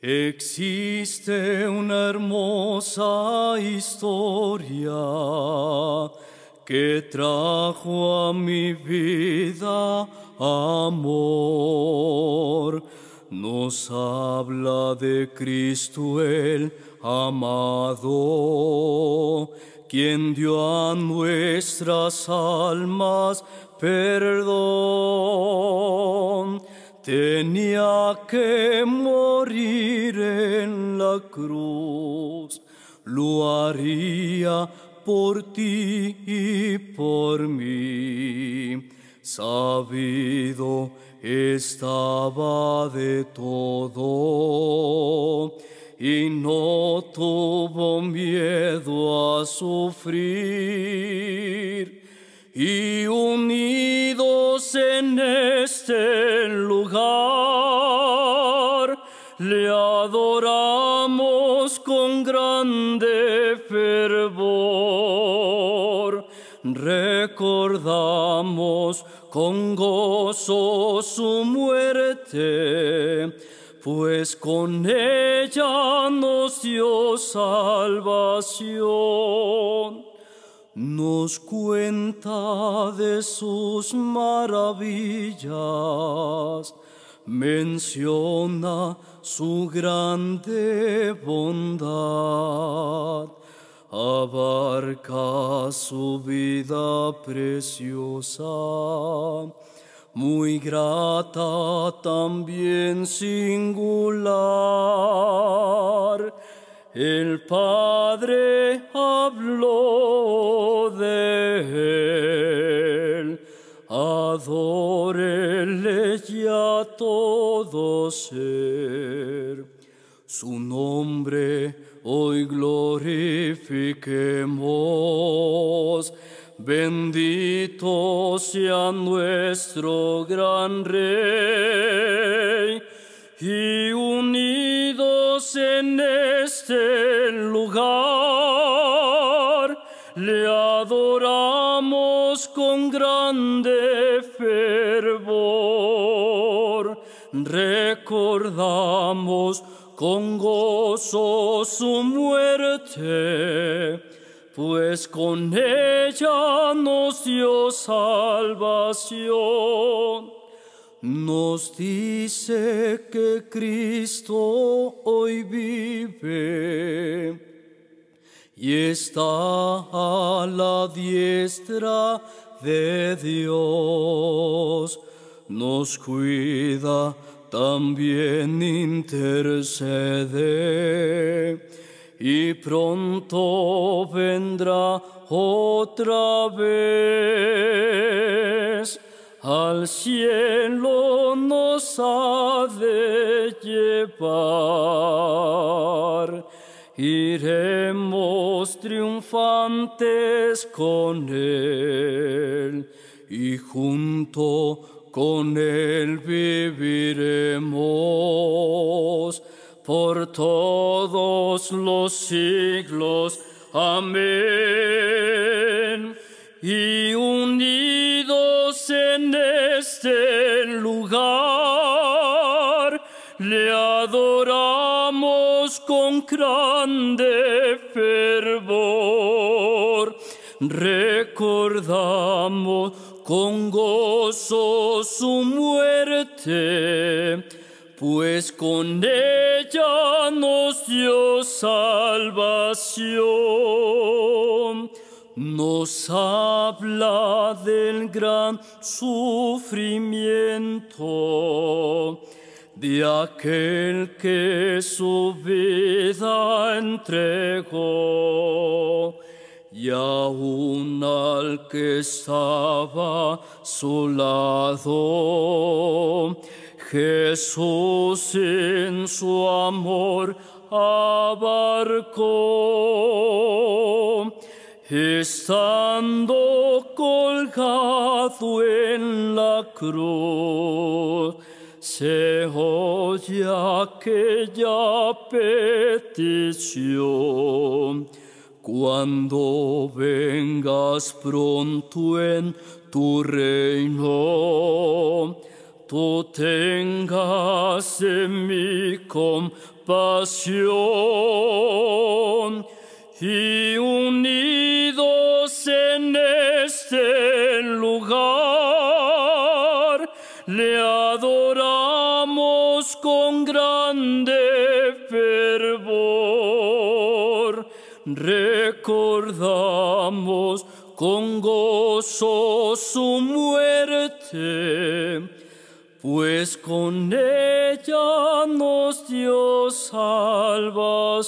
Existe una hermosa historia que trajo a mi vida amor. Nos habla de Cristo el amado, quien dio a nuestras almas perdón tenía que morir en la cruz, lo haría por ti y por mí. Sabido estaba de todo y no tuvo miedo a sufrir y unidos en este lugar le adoramos con grande fervor. Recordamos con gozo su muerte, pues con ella nos dio salvación nos cuenta de sus maravillas, menciona su grande bondad, abarca su vida preciosa, muy grata también singular. El Padre ya todo ser. Su nombre hoy glorifiquemos. Bendito sea nuestro gran Rey y unidos en este lugar le adoramos con grande Recordamos con gozo su muerte, pues con ella nos dio salvación nos dice que Cristo hoy vive y está a la diestra de Dios. Nos cuida, también intercede y pronto vendrá otra vez al cielo nos ha de llevar. Iremos triunfantes con Él y junto con Él viviremos por todos los siglos. Amén. Y unidos en este lugar, le adoramos con grande fervor. Recordamos con gozo su muerte, pues con ella nos dio salvación. Nos habla del gran sufrimiento de aquel que su vida entregó y aún al que estaba a su lado, Jesús en su amor abarcó, estando colgado en la cruz. Se oye aquella petición cuando vengas pronto en tu reino, tú tengas en mi compasión y unidos en este lugar Recordamos con gozo su muerte, pues con ella nos dio salvación.